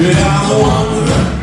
And I'm the one